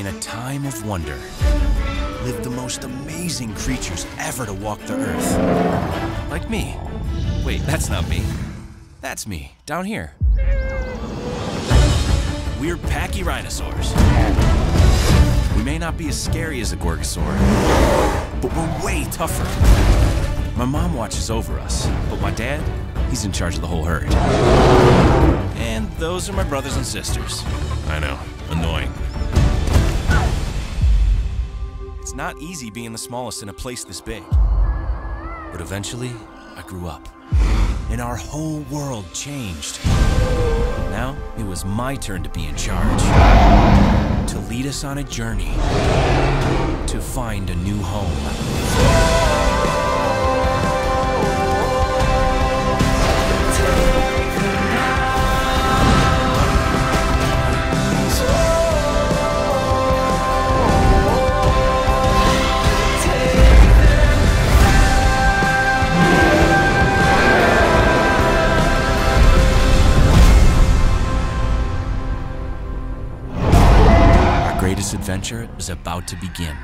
In a time of wonder, lived the most amazing creatures ever to walk the earth. Like me. Wait, that's not me. That's me, down here. We're pachyrhinosaurs. We may not be as scary as a gorgosaur, but we're way tougher. My mom watches over us, but my dad, he's in charge of the whole herd. And those are my brothers and sisters. I know, annoying. Not easy being the smallest in a place this big. But eventually, I grew up. And our whole world changed. Now, it was my turn to be in charge. To lead us on a journey. To find a new home. Greatest adventure is about to begin.